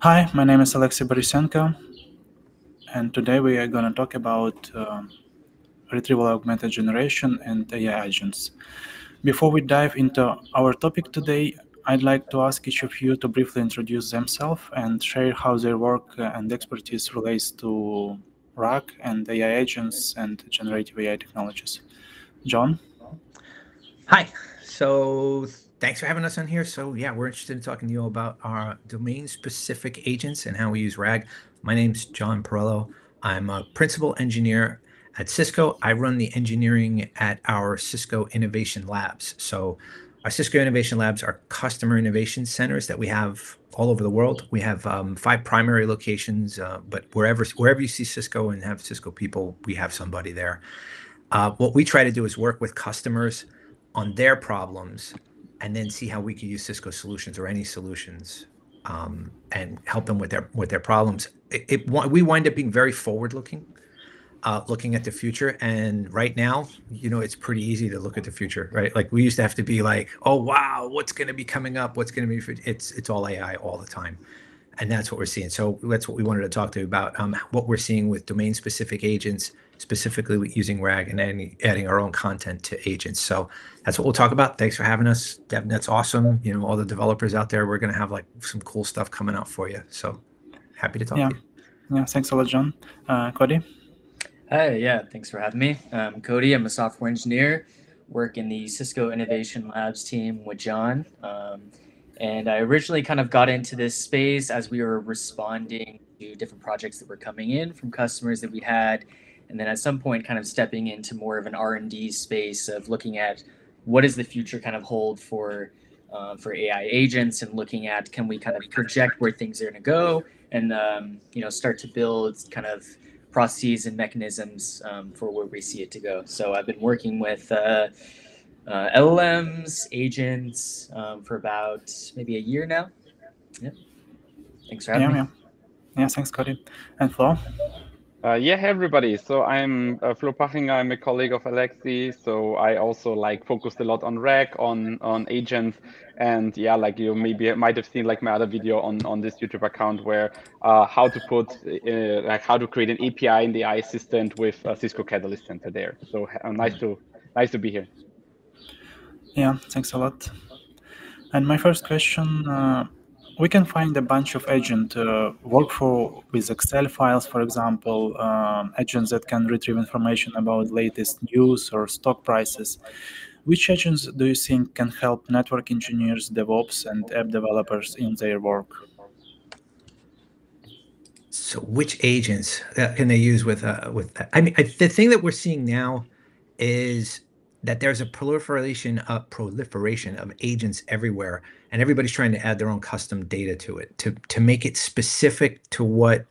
Hi, my name is Oleksii Borysenko, and today we are going to talk about um, retrieval augmented generation and AI agents. Before we dive into our topic today, I'd like to ask each of you to briefly introduce themselves and share how their work and expertise relates to RAG and AI agents and generative AI technologies. John? Hi. So thanks for having us on here. So yeah, we're interested in talking to you about our domain-specific agents and how we use RAG. My name's John Parello. I'm a principal engineer at Cisco. I run the engineering at our Cisco Innovation Labs. So our Cisco Innovation Labs are customer innovation centers that we have all over the world. We have um, five primary locations, uh, but wherever wherever you see Cisco and have Cisco people, we have somebody there. Uh, what we try to do is work with customers on their problems and then see how we can use Cisco solutions or any solutions um, and help them with their with their problems. It, it, we wind up being very forward looking, uh, looking at the future. And right now, you know, it's pretty easy to look at the future, right? Like we used to have to be like, oh wow, what's going to be coming up? What's going to be? It's it's all AI all the time, and that's what we're seeing. So that's what we wanted to talk to you about. Um, what we're seeing with domain specific agents specifically using RAG and adding, adding our own content to agents. So that's what we'll talk about. Thanks for having us. That's awesome. You know, all the developers out there, we're going to have like some cool stuff coming out for you. So happy to talk yeah. to you. Yeah, thanks a lot, John. Uh, Cody? Hi, yeah, thanks for having me. I'm Cody. I'm a software engineer, work in the Cisco Innovation Labs team with John. Um, and I originally kind of got into this space as we were responding to different projects that were coming in from customers that we had. And then at some point kind of stepping into more of an r&d space of looking at what does the future kind of hold for uh, for ai agents and looking at can we kind of project where things are going to go and um, you know start to build kind of processes and mechanisms um, for where we see it to go. So i've been working with uh, uh, llms agents um, for about maybe a year now yeah thanks for having yeah, me yeah. yeah thanks cody and flo uh, yeah, hey everybody. So I'm uh, Flo Pachinger. I'm a colleague of Alexi. So I also like focused a lot on RAG, on on agents, and yeah, like you maybe might have seen like my other video on on this YouTube account where uh, how to put uh, like how to create an API in the AI assistant with Cisco Catalyst Center there. So uh, nice to nice to be here. Yeah, thanks a lot. And my first question uh, we can find a bunch of agent uh, workflow with Excel files, for example, um, agents that can retrieve information about latest news or stock prices. Which agents do you think can help network engineers, DevOps, and app developers in their work? So, which agents uh, can they use with uh, with? I mean, I, the thing that we're seeing now is that there's a proliferation of proliferation of agents everywhere and everybody's trying to add their own custom data to it to to make it specific to what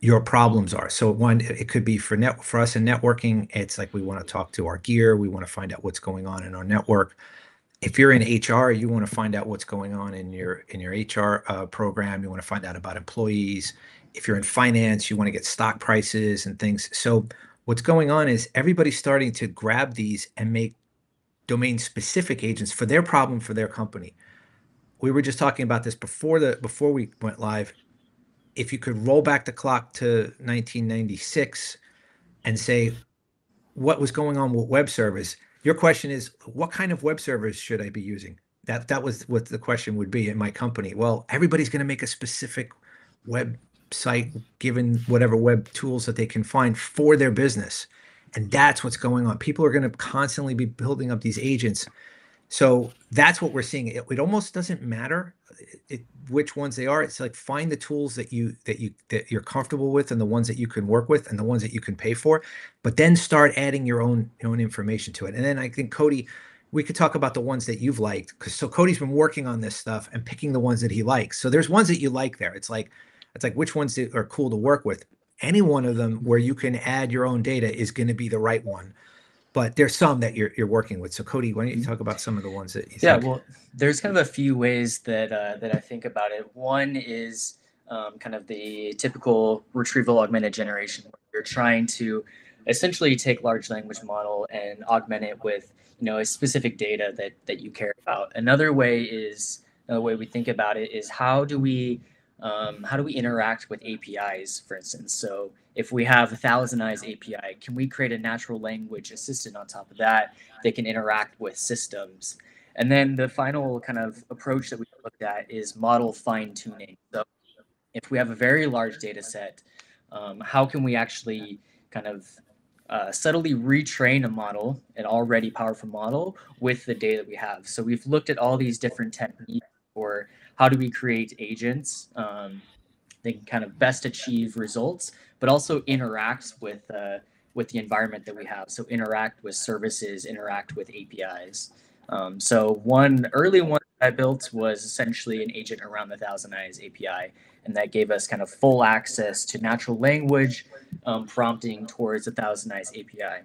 your problems are. So one it could be for net for us in networking it's like we want to talk to our gear we want to find out what's going on in our network. If you're in hr you want to find out what's going on in your in your hr uh, program you want to find out about employees. If you're in finance you want to get stock prices and things. So what's going on is everybody's starting to grab these and make domain specific agents for their problem for their company. We were just talking about this before the before we went live. If you could roll back the clock to 1996 and say what was going on with web servers, your question is what kind of web servers should I be using? That that was what the question would be in my company. Well, everybody's going to make a specific web site given whatever web tools that they can find for their business. And that's what's going on. People are going to constantly be building up these agents. So that's what we're seeing. It, it almost doesn't matter it, which ones they are. It's like find the tools that you that you that you're comfortable with, and the ones that you can work with, and the ones that you can pay for. But then start adding your own your own information to it. And then I think Cody, we could talk about the ones that you've liked because so Cody's been working on this stuff and picking the ones that he likes. So there's ones that you like there. It's like it's like which ones are cool to work with. Any one of them where you can add your own data is going to be the right one. But there's some that you're you're working with. So Cody, why don't you mm-hmm. talk about some of the ones that you yeah, think? well, there's kind of a few ways that uh, that I think about it. One is um, kind of the typical retrieval augmented generation where you're trying to essentially take large language model and augment it with you know a specific data that that you care about. Another way is another way we think about it is how do we um, how do we interact with APIs, for instance? So if we have a Thousand Eyes API, can we create a natural language assistant on top of that that can interact with systems? And then the final kind of approach that we looked at is model fine tuning. So if we have a very large data set, um, how can we actually kind of uh, subtly retrain a model, an already powerful model, with the data we have? So we've looked at all these different techniques for how do we create agents um, that can kind of best achieve results, but also interact with uh, with the environment that we have. So interact with services, interact with APIs. Um, so one early one I built was essentially an agent around the Thousand Eyes API, and that gave us kind of full access to natural language um, prompting towards the Thousand Eyes API.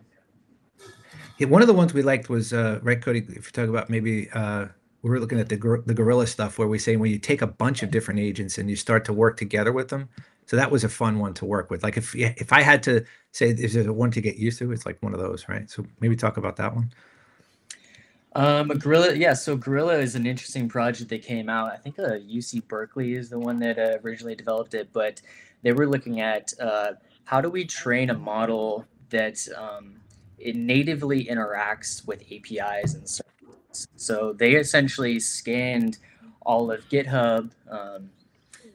Yeah, one of the ones we liked was uh, right, Cody. If you talk about maybe uh, we were looking at the the gorilla stuff where we say when you take a bunch of different agents and you start to work together with them. So that was a fun one to work with. Like if if I had to say if there's a one to get used to, it's like one of those, right? So maybe talk about that one. Um, Gorilla, yeah. So Gorilla is an interesting project that came out. I think uh, UC Berkeley is the one that uh, originally developed it, but they were looking at uh, how do we train a model that um, it natively interacts with APIs and services. So they essentially scanned all of GitHub um,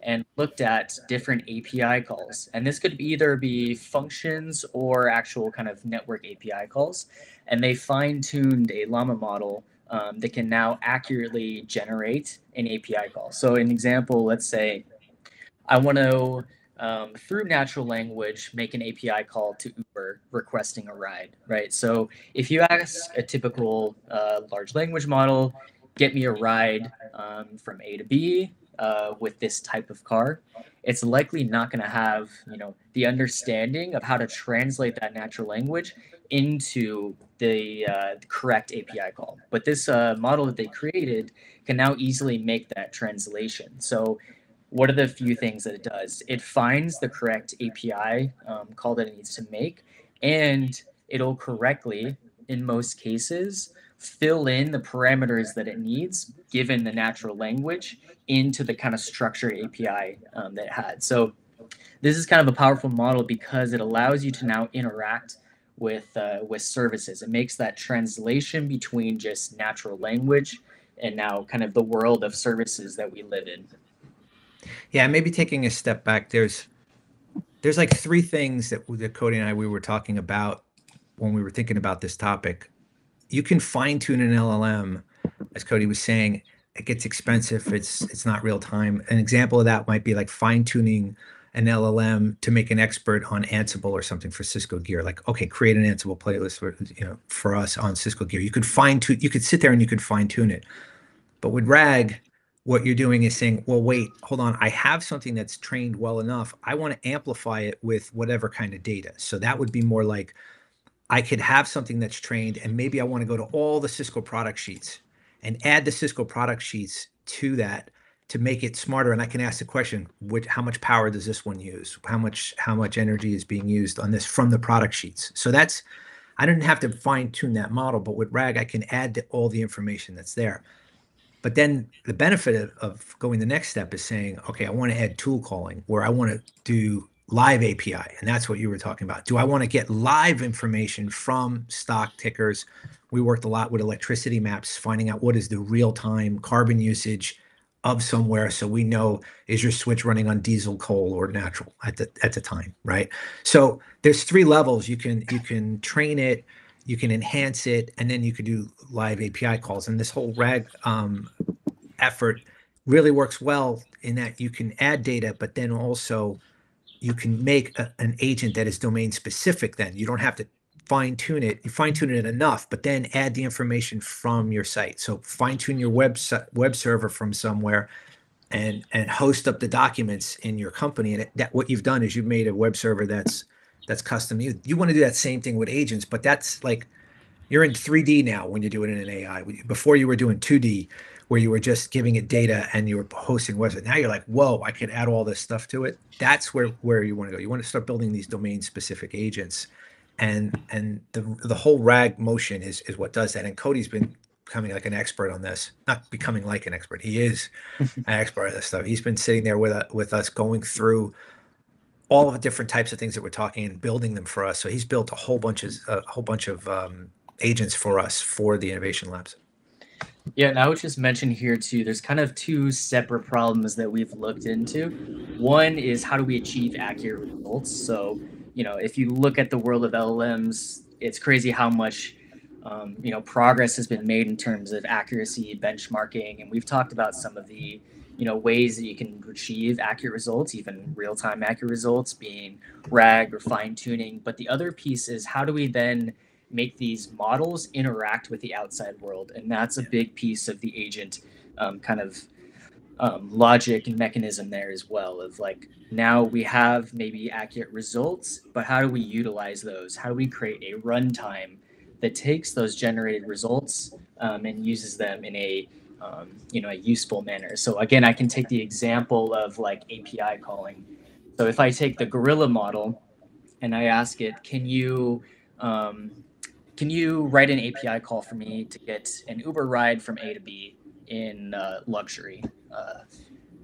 and looked at different API calls, and this could either be functions or actual kind of network API calls. And they fine-tuned a llama model um, that can now accurately generate an API call. So an example, let's say I want to, um, through natural language, make an API call to Uber requesting a ride, right? So if you ask a typical uh, large language model, get me a ride um, from A to B uh, with this type of car, it's likely not going to have, you know, the understanding of how to translate that natural language into the, uh, correct API call. But this uh, model that they created can now easily make that translation. So what are the few things that it does? It finds the correct API um, call that it needs to make, and it'll correctly, in most cases, fill in the parameters that it needs given the natural language into the kind of structured API um, that it had. So this is kind of a powerful model because it allows you to now interact with uh, with services. It makes that translation between just natural language and now kind of the world of services that we live in. Yeah, maybe taking a step back. There's there's like three things that that Cody and I we were talking about when we were thinking about this topic. You can fine tune an LLM, as Cody was saying. It gets expensive. It's it's not real time. An example of that might be like fine tuning an LLM to make an expert on Ansible or something for Cisco Gear. Like, okay, create an Ansible playlist for you know for us on Cisco Gear. You could fine tune. You could sit there and you could fine tune it. But with RAG, what you're doing is saying, well, wait, hold on. I have something that's trained well enough. I want to amplify it with whatever kind of data. So that would be more like I could have something that's trained, and maybe I want to go to all the Cisco product sheets and add the Cisco product sheets to that to make it smarter and i can ask the question which how much power does this one use how much how much energy is being used on this from the product sheets so that's i didn't have to fine tune that model but with rag i can add to all the information that's there but then the benefit of, going the next step is saying okay i want to add tool calling where i want to do live api and that's what you were talking about. Do i want to get live information from stock tickers? We worked a lot with electricity maps finding out what is the real time carbon usage of somewhere so we know is your switch running on diesel coal or natural at the at the time right? So there's three levels. You can you can train it you can enhance it and then you can do live api calls and this whole rag um, effort really works well in that you can add data but then also you can make a, an agent that is domain specific then you don't have to fine tune it. You fine tune it enough, but then add the information from your site. So fine tune your web web server from somewhere, and and host up the documents in your company. And it, that what you've done is you've made a web server that's that's custom. You you want to do that same thing with agents, but that's like you're in 3D now when you're doing it in AI. Before you were doing 2D, where you were just giving it data and you were hosting website. Now you're like, whoa, I could add all this stuff to it. That's where where you want to go. You want to start building these domain specific agents and and the the whole rag motion is is what does that and cody's been becoming like an expert on this not becoming like an expert he is an expert on this stuff he's been sitting there with uh, with us going through all of the different types of things that we're talking and building them for us so he's built a whole bunch of a whole bunch of um, agents for us for the innovation labs yeah, and I would just mention here too, there's kind of two separate problems that we've looked into. One is how do we achieve accurate results? So, you know, if you look at the world of LLMs, it's crazy how much um, you know progress has been made in terms of accuracy benchmarking and we've talked about some of the you know ways that you can achieve accurate results even real-time accurate results being rag or fine tuning but the other piece is how do we then make these models interact with the outside world? And that's a big piece of the agent um, kind of um, logic and mechanism there as well of like now we have maybe accurate results but how do we utilize those? How do we create a runtime that takes those generated results um, and uses them in a um, you know a useful manner. So again i can take the example of like api calling. So if i take the gorilla model and i ask it can you um, can you write an api call for me to get an uber ride from a to b in uh, luxury? Uh,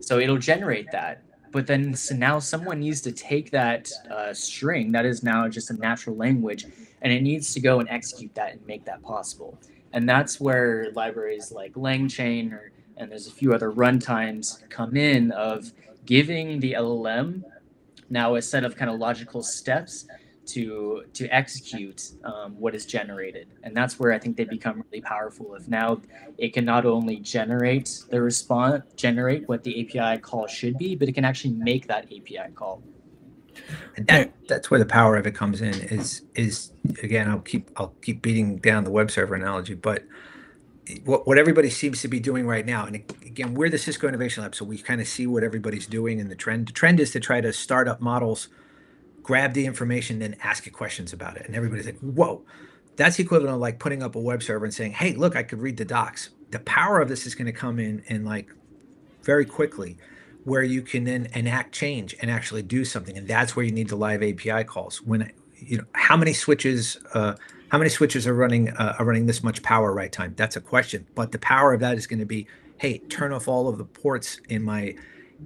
so it'll generate that. But then so now someone needs to take that uh, string that is now just a natural language and it needs to go and execute that and make that possible and that's where libraries like langchain or and there's a few other runtimes come in of giving the llm now a set of kind of logical steps to to execute um, what is generated. And that's where i think they become really powerful if now it can not only generate the response generate what the api call should be but it can actually make that api call and that, that's where the power of it comes in is is again i'll keep i'll keep beating down the web server analogy but what, what everybody seems to be doing right now and again we're the cisco innovation lab so we kind of see what everybody's doing and the trend the trend is to try to start up models grab the information, then ask you questions about it. And everybody's like, whoa, that's equivalent of like putting up a web server and saying, hey, look, I could read the docs. The power of this is going to come in and like very quickly where you can then enact change and actually do something. And that's where you need the live API calls. When, you know, how many switches, uh, how many switches are running uh, are running this much power right time? That's a question. But the power of that is going to be, hey, turn off all of the ports in my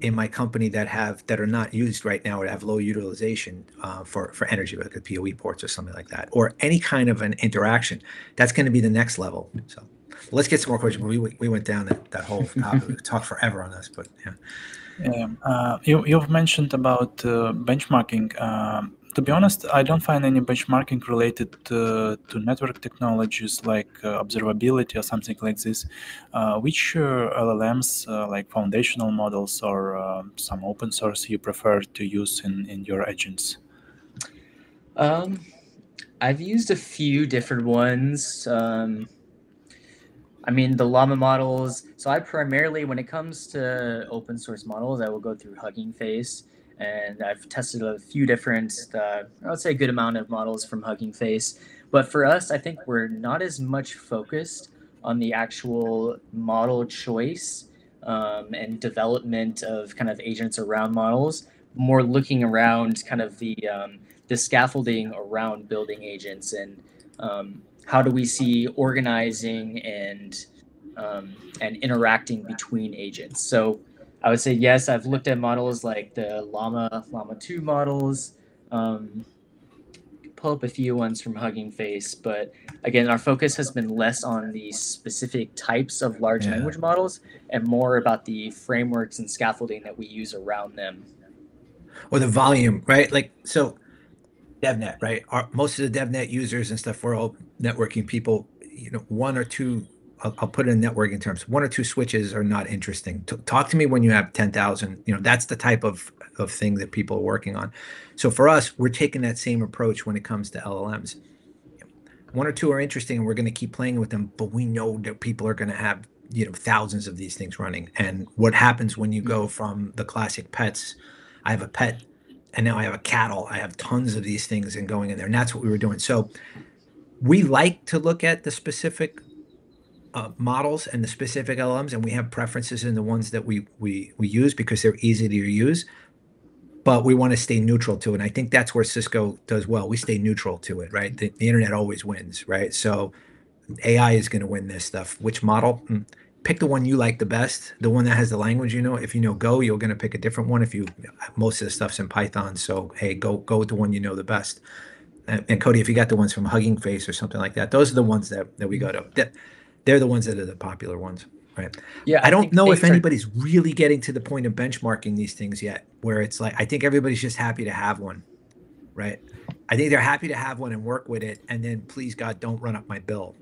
in my company that have that are not used right now or have low utilization uh, for for energy, like the PoE ports or something like that, or any kind of an interaction. That's going to be the next level. So let's get some more questions. We we went down that, that whole topic. we could talk forever on this, but yeah. Yeah, uh, you you've mentioned about uh, benchmarking. Um, to be honest, I don't find any benchmarking related to, to network technologies like uh, observability or something like this. Uh, which uh, LLMs, uh, like foundational models or um, some open source, you prefer to use in, in your agents? Um, I've used a few different ones. Um, I mean, the Llama models. So I primarily, when it comes to open source models, I will go through Hugging Face and I've tested a few different, uh, I would say, a good amount of models from Hugging Face. But for us, I think we're not as much focused on the actual model choice um, and development of kind of agents around models. More looking around kind of the um, the scaffolding around building agents and um, how do we see organizing and um, and interacting between agents. So I would say yes. I've looked at models like the Llama Llama Two models. Um, pull up a few ones from Hugging Face, but again, our focus has been less on the specific types of large yeah. language models and more about the frameworks and scaffolding that we use around them. Or the volume, right? Like so, DevNet, right? Our, most of the DevNet users and stuff, we're all networking people. You know, one or two I'll, I'll, put it in networking terms. One or two switches are not interesting. T- talk to me when you have 10,000. You know, that's the type of, of thing that people are working on. So for us, we're taking that same approach when it comes to LLMs. One or two are interesting and we're going to keep playing with them, but we know that people are going to have, you know, thousands of these things running. And what happens when you hmm. go from the classic pets, I have a pet and now I have a cattle, I have tons of these things and going in there. And that's what we were doing. So we like to look at the specific uh, models and the specific LLMs, and we have preferences in the ones that we we we use because they're easy to use. but we want to stay neutral to it. And I think that's where Cisco does well. We stay neutral to it, right? The, the internet always wins, right? So AI is going to win this stuff. Which model? Pick the one you like the best, the one that has the language you know. If you know Go, you're going to pick a different one. If you most of the stuff's in Python, so hey, go go with the one you know the best. And, and Cody, if you got the ones from Hugging Face or something like that, those are the ones that that we go to. That, they're the ones that are the popular ones. Right. Yeah. I, don't know if are- anybody's really getting to the point of benchmarking these things yet, where it's like I think everybody's just happy to have one, right? I think they're happy to have one and work with it, and then please God, don't run up my bill.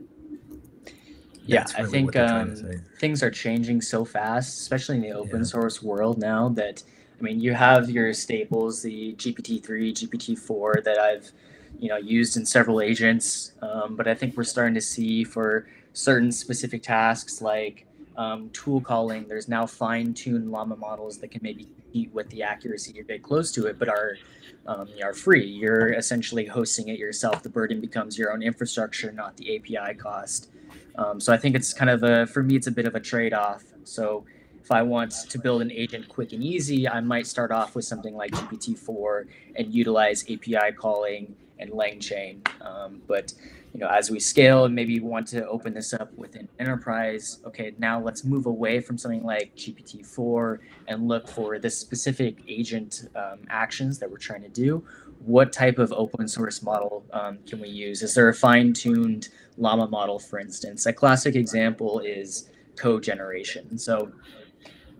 Yeah That's i think what they're trying to um, things are changing so fast especially in the open Yeah. source world now that i mean you have your staples the gpt-3 gpt-4 that i've you know used in several agents um, but i think we're starting to see for certain specific tasks like um, tool calling there's now fine-tuned llama models that can maybe compete with the accuracy or get close to it but are um, are free. You're essentially hosting it yourself. The burden becomes your own infrastructure not the api cost um, so I think it's kind of a for me it's a bit of a trade-off. So if I want to build an agent quick and easy, I might start off with something like GPT-4 and utilize API calling and LangChain. Um, but you know, as we scale and maybe want to open this up within enterprise, okay, now let's move away from something like GPT-4 and look for the specific agent um, actions that we're trying to do. What type of open source model um, can we use? Is there a fine-tuned llama model for instance a classic example is code generation so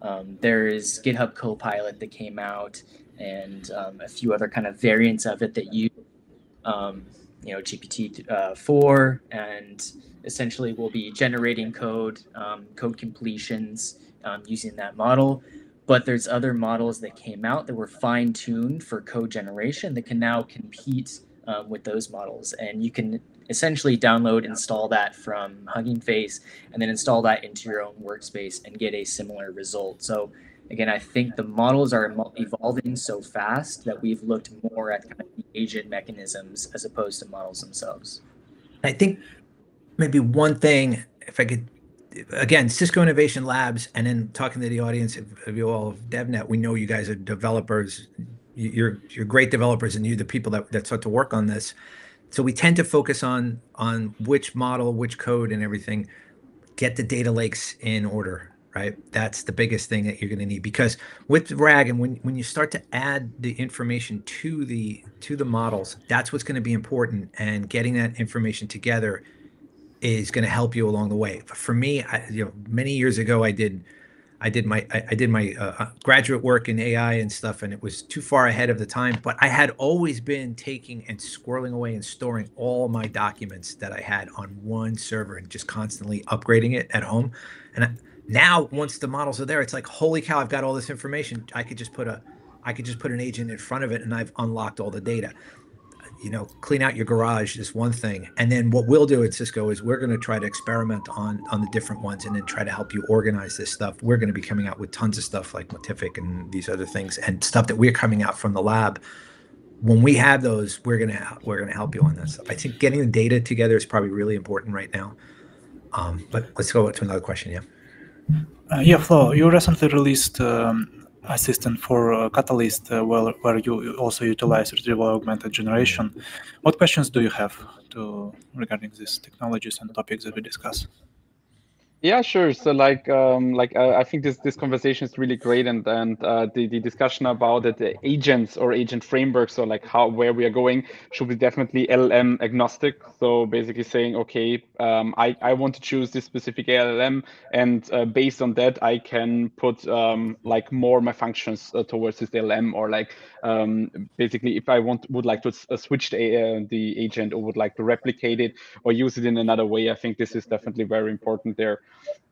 um, there is github copilot that came out and um, a few other kind of variants of it that use um, you know gpt uh, 4 and essentially we'll be generating code um, code completions um, using that model. But there's other models that came out that were fine-tuned for code generation that can now compete um, with those models. And you can essentially download install that from hugging face and then install that into your own workspace and get a similar result so again i think the models are evolving so fast that we've looked more at kind of the agent mechanisms as opposed to models themselves I think maybe one thing, if I could, again, Cisco Innovation Labs, and then talking to the audience of, of you all of DevNet, we know you guys are developers. You- You're you're great developers, and you're the people that that start to work on this. So we tend to focus on on which model, which code, and everything. Get the data lakes in order, right? That's the biggest thing that you're going to need because with RAG and when when you start to add the information to the to the models, that's what's going to be important. And getting that information together is going to help you along the way. For me, I, you know, many years ago, I did, I did my, I, I did my uh, uh, graduate work in AI and stuff, and it was too far ahead of the time. But I had always been taking and squirreling away and storing all my documents that I had on one server and just constantly upgrading it at home. And now, once the models are there, it's like, holy cow! I've got all this information. I could just put a, I could just put an agent in front of it, and I've unlocked all the data you know, clean out your garage is one thing. And then what we'll do at Cisco is we're going to try to experiment on on the different ones and then try to help you organize this stuff. We're going to be coming out with tons of stuff like Motific and these other things and stuff that we're coming out from the lab. When we have those, we're going to we're going to help you on that. I think getting the data together is probably really important right now. Um, but let's go to another question. Yeah. Uh, yeah, Flo, you recently released um, Assistant for uh, Catalyst, uh, well, where you also utilize retrieval augmented generation. What questions do you have to regarding these technologies and topics that we discuss? Yeah, sure. So like, um, like uh, I think this this conversation is really great, and and uh, the the discussion about it, the agents or agent frameworks, or like how where we are going, should be definitely LLM agnostic. So basically saying, okay, um, I I want to choose this specific LLM, and uh, based on that, I can put um, like more my functions uh, towards this LLM, or like um, basically if I want would like to uh, switch the uh, the agent or would like to replicate it or use it in another way, I think this is definitely very important there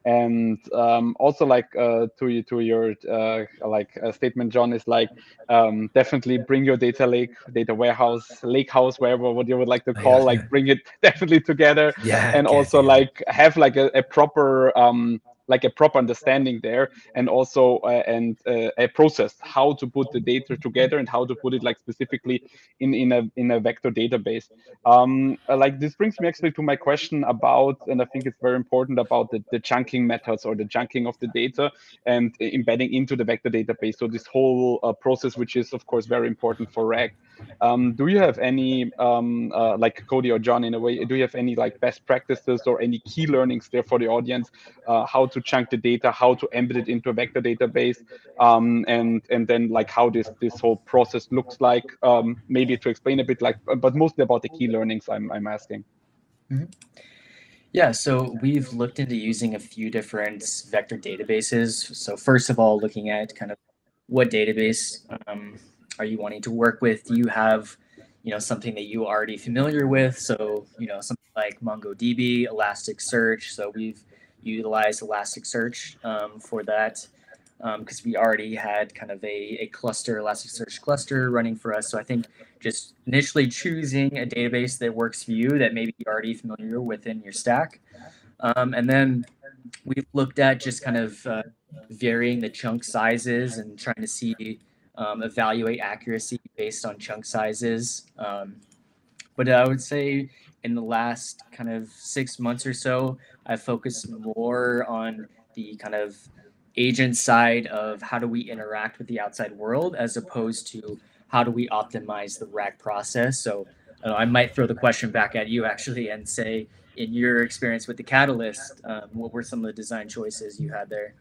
and um, also like uh, to you to your uh, like uh, statement john is like um, definitely bring your data lake data warehouse lake house wherever what you would like to call yeah, like bring it definitely together Yeah. and also yeah. like have like a, a proper um, like a proper understanding there and also uh, and uh, a process how to put the data together and how to put it like specifically in in a in a vector database. Um, uh, like this brings me actually to my question about and i think it's very important about the, the chunking methods or the chunking of the data and embedding into the vector database. So this whole uh, process which is of course very important for rag um, do you have any um, uh, like cody or john in a way do you have any like best practices or any key learnings there for the audience? Uh, how to chunk the data how to embed it into a vector database um, and and then like how this this whole process looks like um, maybe to explain a bit like but mostly about the key learnings i'm, I'm asking mm-hmm. Yeah, so we've looked into using a few different vector databases. So first of all, looking at kind of what database um, are you wanting to work with? Do you have, you know, something that you are already familiar with? So, you know, something like MongoDB, Elasticsearch. So we've utilized Elasticsearch um, for that because um, we already had kind of a, a cluster, Elasticsearch cluster running for us. So I think just initially choosing a database that works for you that maybe you're already familiar within your stack. Um, and then we've looked at just kind of uh, varying the chunk sizes and trying to see, um, evaluate accuracy based on chunk sizes. Um, but I would say in the last kind of six months or so, I've focused more on the kind of agent side of how do we interact with the outside world as opposed to how do we optimize the RAG process. So uh, I might throw the question back at you actually and say, in your experience with the Catalyst, um, what were some of the design choices you had there?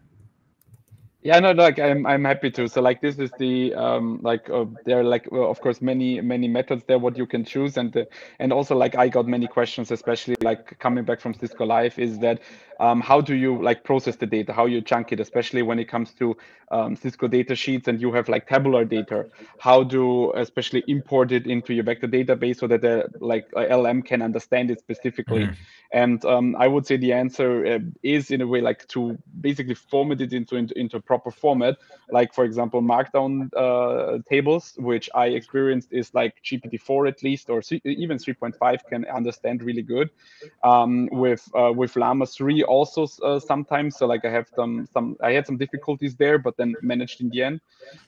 Yeah no like i'm i'm happy to. So like this is the um like uh, there are like well, of course many many methods there what you can choose. And the, and also like i got many questions especially like coming back from cisco live is that um, how do you like process the data? How you chunk it especially when it comes to um, cisco data sheets and you have like tabular data. How do especially import it into your vector database so that the like lm can understand it specifically? Mm-hmm. and um, i would say the answer uh, is in a way like to basically format it into into, into a proper format. Like for example markdown uh, tables which i experienced is like gpt-4 at least or even 3.5 can understand really good. Um, with uh, with llama 3 also uh, sometimes. So like I have some some I had some difficulties there, but then managed in the end.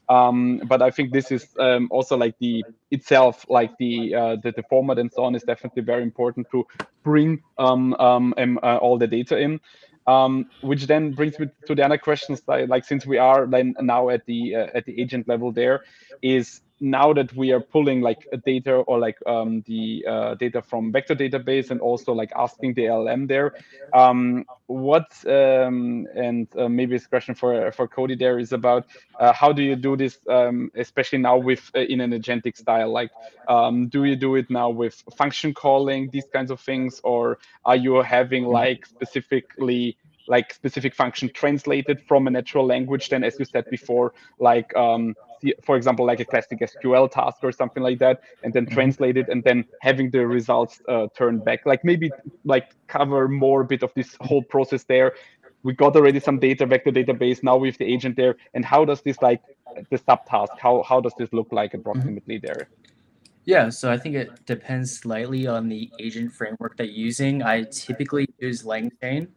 Um, but I think this is um, also like the itself, like the, uh, the, the format and so on, is definitely very important to bring um, um, uh, all the data in. Um, which then brings me to the other questions. Like, since we are then now at the uh, at the agent level, there is now that we are pulling like a data or like um, the uh, data from vector database and also like asking the LM there, um, what um, and uh, maybe this question for for Cody there is about uh, how do you do this, um, especially now with uh, in an agentic style? Like, um, do you do it now with function calling, these kinds of things, or are you having mm-hmm. like specifically like specific function translated from a natural language then as you said before like um, for example like a classic sql task or something like that and then mm-hmm. translate it and then having the results uh, turned back like maybe like cover more bit of this whole process there we got already some data vector database now with the agent there and how does this like the subtask how how does this look like approximately mm-hmm. there yeah, so I think it depends slightly on the agent framework that you're using. I typically use LangChain,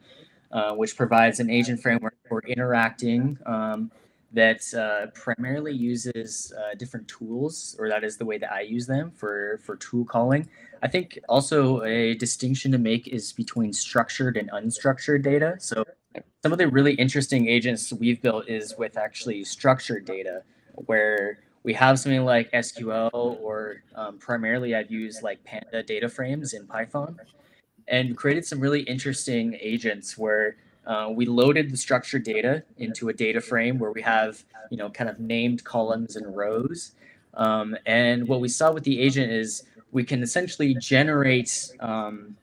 uh, which provides an agent framework for interacting um, that uh, primarily uses uh, different tools, or that is the way that I use them for, for tool calling. I think also a distinction to make is between structured and unstructured data. So some of the really interesting agents we've built is with actually structured data, where we have something like SQL, or um, primarily I've used like Panda data frames in Python and created some really interesting agents where uh, we loaded the structured data into a data frame where we have, you know, kind of named columns and rows. Um, and what we saw with the agent is we can essentially generate, um,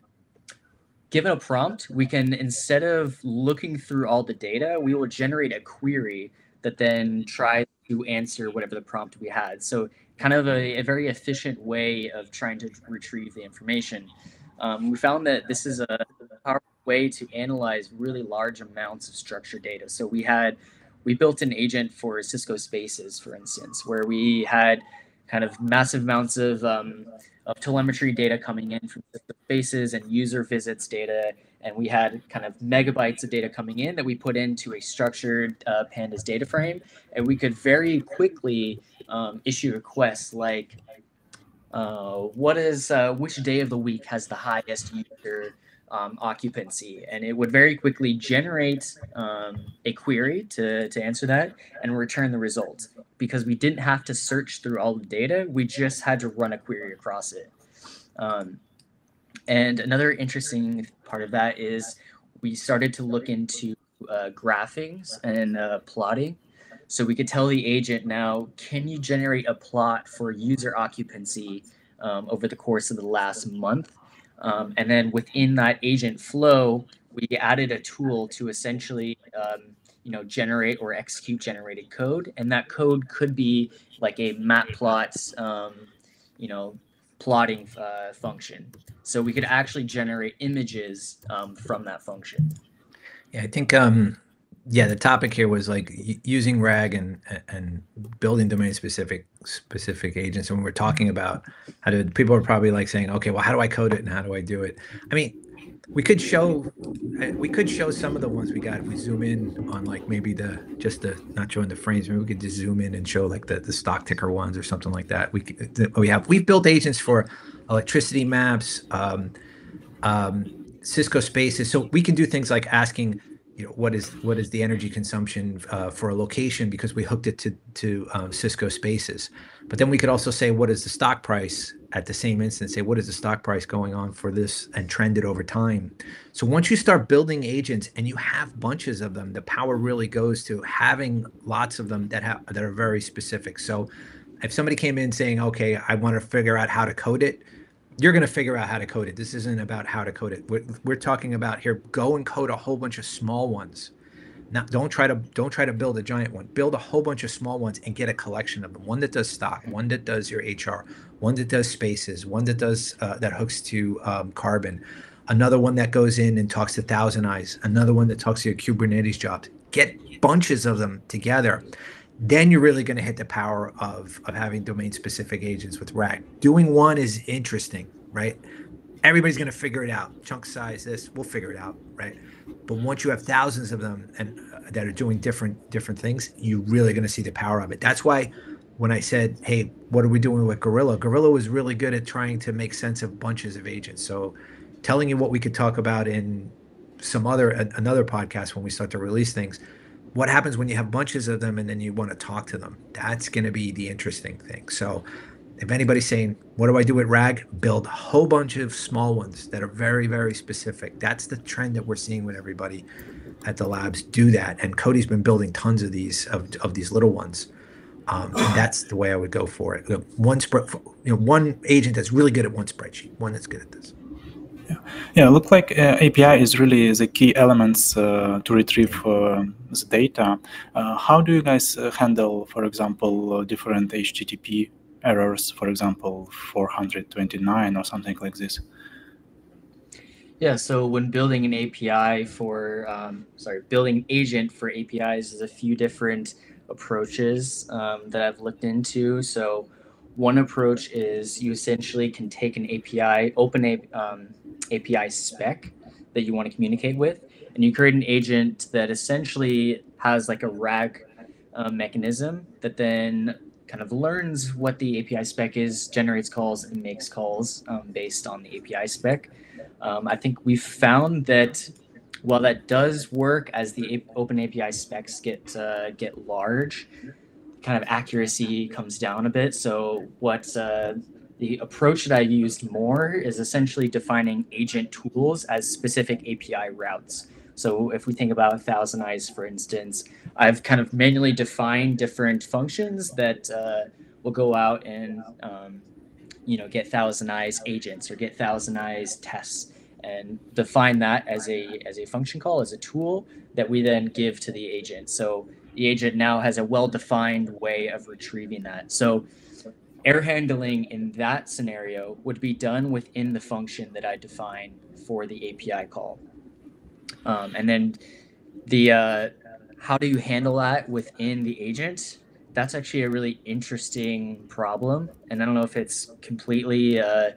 given a prompt, we can, instead of looking through all the data, we will generate a query that then tries to answer whatever the prompt we had. So kind of a, a very efficient way of trying to retrieve the information. Um, we found that this is a powerful way to analyze really large amounts of structured data. So we had we built an agent for Cisco Spaces, for instance, where we had kind of massive amounts of um, of telemetry data coming in from Cisco Spaces and user visits data, and we had kind of megabytes of data coming in that we put into a structured uh, pandas data frame and we could very quickly um, issue requests like uh, what is uh, which day of the week has the highest user um, occupancy? And it would very quickly generate um, a query to, to answer that and return the results because we didn't have to search through all the data we just had to run a query across it. Um, and another interesting part of that is we started to look into uh, graphings and uh, plotting. So we could tell the agent now, can you generate a plot for user occupancy um, over the course of the last month? Um, and then within that agent flow, we added a tool to essentially, um, you know, generate or execute generated code. And that code could be like a matplots, um, you know, plotting uh, function. So we could actually generate images um, from that function. Yeah, I think um, yeah, the topic here was like using RAG and and building domain specific specific agents. And when we're talking about how to, people are probably like saying, okay, well, how do I code it and how do I do it? I mean, we could show we could show some of the ones we got if we zoom in on like maybe the just the not showing the frames maybe we could just zoom in and show like the, the stock ticker ones or something like that we could, we have we've built agents for electricity maps um, um, cisco spaces so we can do things like asking you know what is what is the energy consumption uh, for a location because we hooked it to to um, cisco spaces. But then we could also say what is the stock price? At the same instance say what is the stock price going on for this and trend it over time? So once you start building agents and you have bunches of them the power really goes to having lots of them that have that are very specific. So if somebody came in saying okay i want to figure out how to code it you're going to figure out how to code it. This isn't about how to code it. We're, we're talking about here go and code a whole bunch of small ones. Not don't try to don't try to build a giant one. Build a whole bunch of small ones and get a collection of them. One that does stock one that does your hr one that does spaces one that does uh, that hooks to um, carbon. Another one that goes in and talks to thousand eyes. Another one that talks to your kubernetes jobs. Get bunches of them together then you're really going to hit the power of of having domain specific agents with rag doing one is interesting right everybody's going to figure it out chunk size this we'll figure it out right but once you have thousands of them and uh, that are doing different different things, you're really going to see the power of it. That's why when I said, "Hey, what are we doing with Gorilla?" Gorilla was really good at trying to make sense of bunches of agents. So, telling you what we could talk about in some other another podcast when we start to release things. What happens when you have bunches of them and then you want to talk to them? That's going to be the interesting thing. So, if anybody's saying, what do I do with RAG? Build a whole bunch of small ones that are very, very specific. That's the trend that we're seeing with everybody at the labs. Do that. And Cody's been building tons of these of, of these little ones. Um, that's the way I would go for it. One spread, you know, one agent that's really good at one spreadsheet, one that's good at this. Yeah. Look like uh, API is really the key elements uh, to retrieve uh, the data. Uh, how do you guys uh, handle, for example, uh, different HTTP errors, for example, 429 or something like this? Yeah, so when building an API for, um, sorry, building agent for APIs, there's a few different approaches um, that I've looked into. So one approach is you essentially can take an API, open a um, API spec that you want to communicate with, and you create an agent that essentially has like a RAG uh, mechanism that then kind of learns what the API spec is, generates calls, and makes calls um, based on the API spec. Um, I think we've found that while that does work as the open API specs get uh, get large, kind of accuracy comes down a bit. So what uh, the approach that I used more is essentially defining agent tools as specific API routes. So if we think about Thousand Eyes, for instance, I've kind of manually defined different functions that uh, will go out and um, you know get Thousand Eyes agents or get Thousand Eyes tests and define that as a as a function call as a tool that we then give to the agent. So the agent now has a well-defined way of retrieving that. So error handling in that scenario would be done within the function that I define for the API call. Um, and then the uh, how do you handle that within the agent? That's actually a really interesting problem, and I don't know if it's completely uh,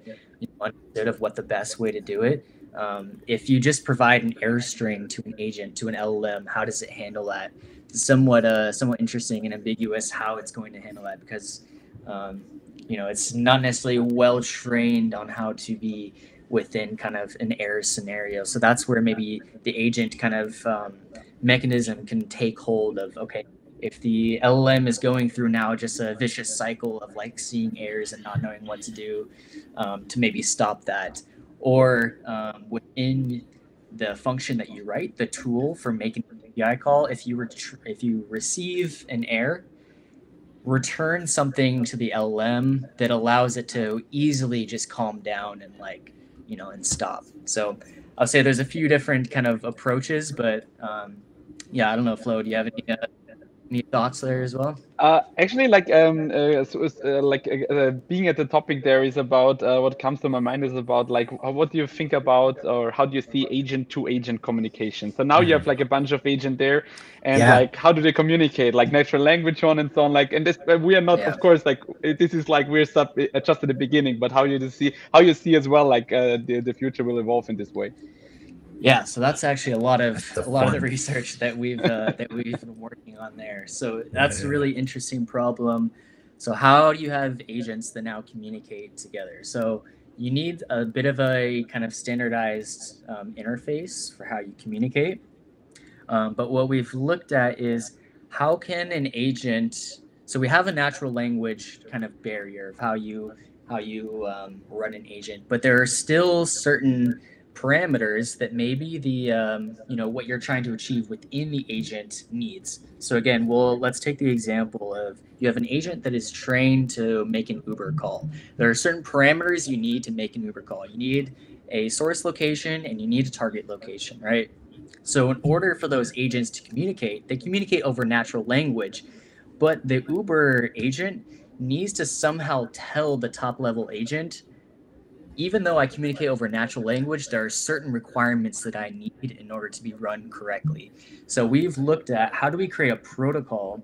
understood of what the best way to do it. um, if you just provide an error string to an agent to an LLM, how does it handle that? Somewhat uh, somewhat interesting and ambiguous how it's going to handle that because um, you know it's not necessarily well trained on how to be within kind of an error scenario. So that's where maybe the agent kind of um, mechanism can take hold of okay if the LLM is going through now just a vicious cycle of like seeing errors and not knowing what to do um, to maybe stop that or um, within the function that you write, the tool for making API call, if you ret- if you receive an error, return something to the LLM that allows it to easily just calm down and like you know and stop. So I'll say there's a few different kind of approaches, but um, yeah, I don't know, Flo, do you have any uh, any thoughts there as well? Uh, actually, like um, uh, so, uh, like uh, uh, being at the topic there is about uh, what comes to my mind is about like what do you think about or how do you see agent to agent communication? So now mm-hmm. you have like a bunch of agent there, and yeah. like how do they communicate? Like natural language on and so on. Like and this we are not yeah. of course like this is like we're sub, just at the beginning, but how you see how you see as well like the the future will evolve in this way. Yeah, so that's actually a lot of a lot of the research that we've uh, that we've been working on there. So that's yeah. a really interesting problem. So how do you have agents that now communicate together? So you need a bit of a kind of standardized um, interface for how you communicate. Um, but what we've looked at is how can an agent so we have a natural language kind of barrier of how you how you um, run an agent but there are still certain parameters that maybe the um, you know what you're trying to achieve within the agent needs. So again well let's take the example of you have an agent that is trained to make an uber call. There are certain parameters you need to make an uber call. You need a source location and you need a target location right? So in order for those agents to communicate they communicate over natural language but the uber agent needs to somehow tell the top level agent even though I communicate over natural language, there are certain requirements that I need in order to be run correctly. So we've looked at how do we create a protocol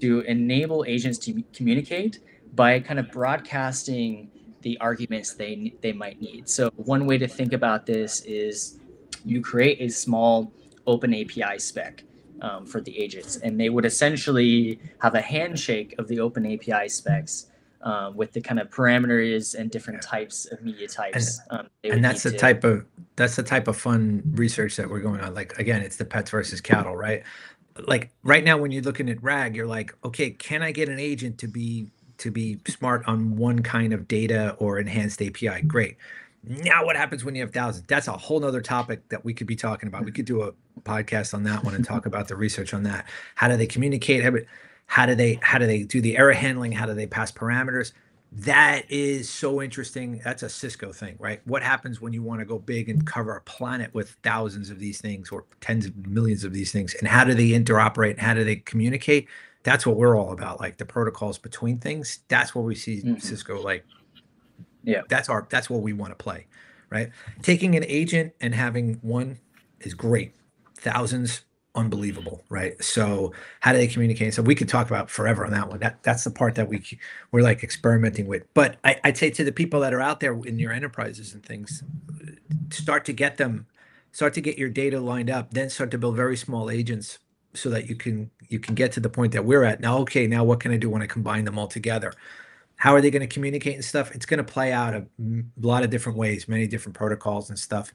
to enable agents to communicate by kind of broadcasting the arguments they they might need. So one way to think about this is you create a small open API spec um, for the agents, and they would essentially have a handshake of the open API specs um, with the kind of parameters and different types of media types. And, um, and that's the to... type of that's the type of fun research that we're going on. Like again, it's the pets versus cattle, right? Like right now, when you're looking at RAG, you're like, okay, can I get an agent to be to be smart on one kind of data or enhanced API? Great. Now, what happens when you have thousands? That's a whole nother topic that we could be talking about. We could do a podcast on that one and talk about the research on that. How do they communicate? How do they how do they do the error handling? How do they pass parameters? That is so interesting. That's a cisco thing right? What happens when you want to go big and cover a planet with thousands of these things or tens of millions of these things? And how do they interoperate? How do they communicate? That's what we're all about like the protocols between things. That's what we see mm-hmm. cisco like yeah. that's our that's what we want to play right? Taking an agent and having one is great. Thousands unbelievable, right? So how do they communicate? So we could talk about forever on that one. That that's the part that we we're like experimenting with. But I, I'd say to the people that are out there in your enterprises and things, start to get them, start to get your data lined up, then start to build very small agents so that you can you can get to the point that we're at now. Okay, now what can I do when I combine them all together? How are they going to communicate and stuff? It's going to play out a, a lot of different ways, many different protocols and stuff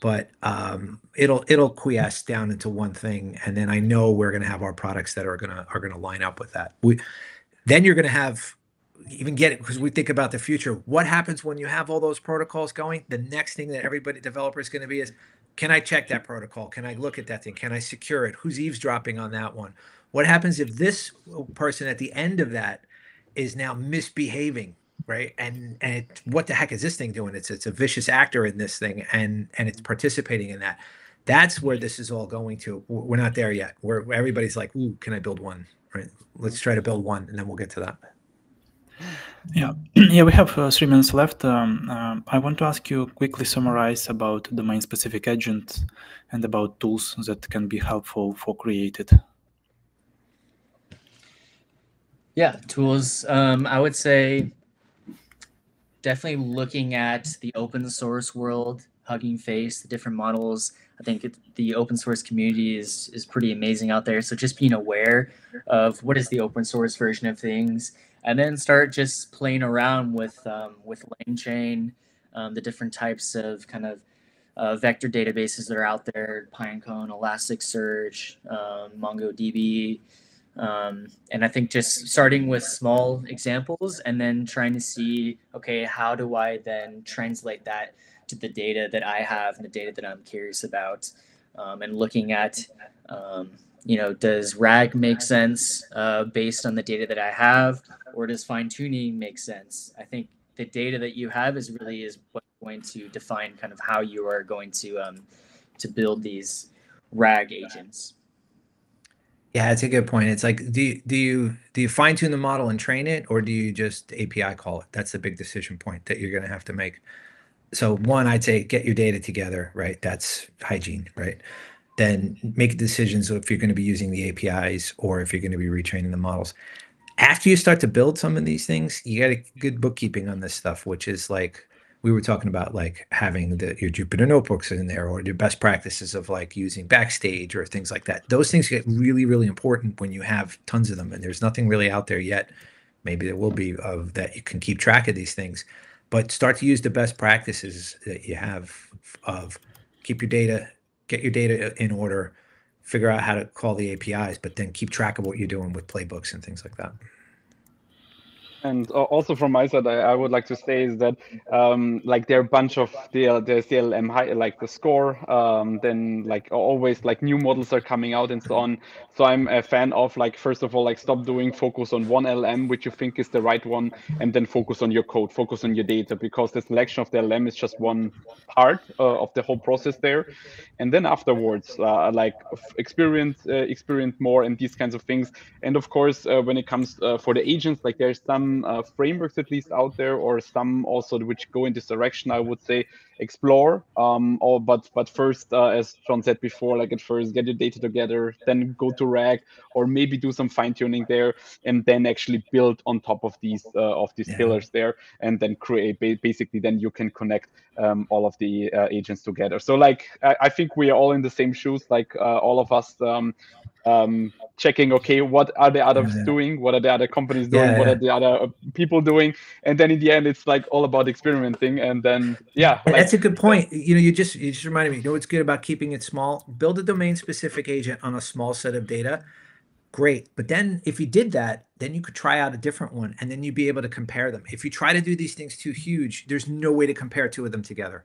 but um, it'll it'll quiesce down into one thing, and then I know we're going to have our products that are gonna are gonna line up with that. We then you're going to have even get it because we think about the future. What happens when you have all those protocols going? The next thing that everybody developer is going to be is, can I check that protocol? Can I look at that thing? Can I secure it? Who's eavesdropping on that one? What happens if this person at the end of that is now misbehaving right? And and it, what the heck is this thing doing? It's it's a vicious actor in this thing and and it's participating in that. That's where this is all going to. We're not there yet. Where everybody's like ooh can i build one? Right? Let's try to build one and then we'll get to that. Yeah. Yeah we have uh, three minutes left. Um, uh, i want to ask you quickly summarize about domain specific agents and about tools that can be helpful for created. Yeah tools. Um, i would say definitely looking at the open source world Hugging Face, the different models. I think it, the open source community is is pretty amazing out there. So just being aware of what is the open source version of things, and then start just playing around with um, with LangChain, um, the different types of kind of uh, vector databases that are out there: Pinecone, Elasticsearch, um, MongoDB. Um, and I think just starting with small examples and then trying to see, okay, how do I then translate that to the data that I have and the data that I'm curious about, um, and looking at, um, you know, does RAG make sense uh, based on the data that I have, or does fine tuning make sense? I think the data that you have is really is what's going to define kind of how you are going to um, to build these RAG agents. Yeah, it's a good point. It's like, do you, do you do you fine tune the model and train it, or do you just API call it? That's the big decision point that you're going to have to make so one i'd say get your data together right that's hygiene right then make decisions if you're going to be using the apis or if you're going to be retraining the models after you start to build some of these things you got a good bookkeeping on this stuff which is like we were talking about like having the your jupyter notebooks in there or your best practices of like using backstage or things like that. Those things get really really important when you have tons of them and there's nothing really out there yet. Maybe there will be of that you can keep track of these things but start to use the best practices that you have of. Keep your data get your data in order figure out how to call the apis but then keep track of what you're doing with playbooks and things like that and also from my side, I, I, would like to say is that um, like there are a bunch of the the CLM high, like the score. Um, then like always like new models are coming out and so on. So I'm a fan of like first of all like stop doing focus on one LM which you think is the right one, and then focus on your code, focus on your data because the selection of the LM is just one part uh, of the whole process there, and then afterwards uh, like experience uh, experience more and these kinds of things. And of course uh, when it comes uh, for the agents, like there's some uh, frameworks at least out there, or some also which go in this direction. I would say explore. Um, or but but first, uh, as John said before, like at first get your data together, then go to RAG, or maybe do some fine tuning there, and then actually build on top of these uh, of these yeah. pillars there, and then create basically then you can connect um, all of the uh, agents together. So like I, I, think we are all in the same shoes. Like uh, all of us um, um, checking okay what are the others yeah, yeah. doing? What are the other companies doing? Yeah, what are the other uh, people doing? And then in the end it's like all about experimenting and then yeah like, that's a good point. You know you just you just reminded me you know what's good about keeping it small? Build a domain specific agent on a small set of data. Great. But then if you did that then you could try out a different one and then you'd be able to compare them. If you try to do these things too huge there's no way to compare two of them together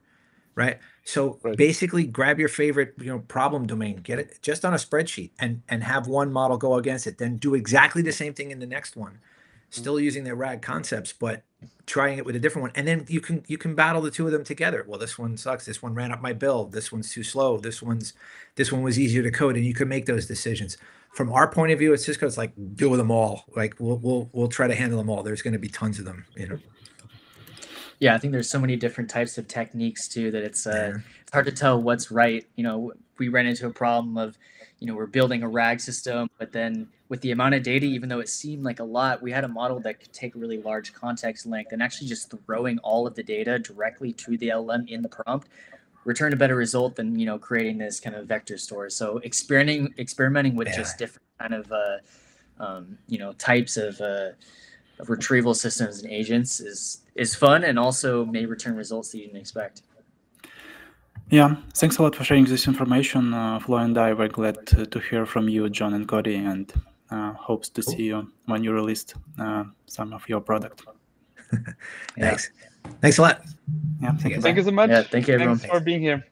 right? So right. basically grab your favorite you know problem domain get it just on a spreadsheet and and have one model go against it then do exactly the same thing in the next one. Still mm-hmm. using their rag concepts but trying it with a different one. And then you can you can battle the two of them together. Well this one sucks. This one ran up my bill. This one's too slow. This one's this one was easier to code. And you can make those decisions. From our point of view at cisco it's like do with them all. Like we'll we'll, we'll try to handle them all. There's going to be tons of them you know yeah, I think there's so many different types of techniques too that it's uh, it's hard to tell what's right. You know, we ran into a problem of, you know, we're building a RAG system, but then with the amount of data, even though it seemed like a lot, we had a model that could take really large context length and actually just throwing all of the data directly to the LM in the prompt return a better result than you know creating this kind of vector store. So experimenting experimenting with yeah. just different kind of uh, um, you know types of uh, of retrieval systems and agents is is fun and also may return results that you didn't expect. Yeah, thanks a lot for sharing this information, uh, Flo and I were glad to, to, hear from you, John and Cody, and uh, hopes to see you when you released uh, some of your product. Thanks. Thanks a lot. Yeah, thank, thank you. so much. Yeah, thank you, everyone. Thanks for being here.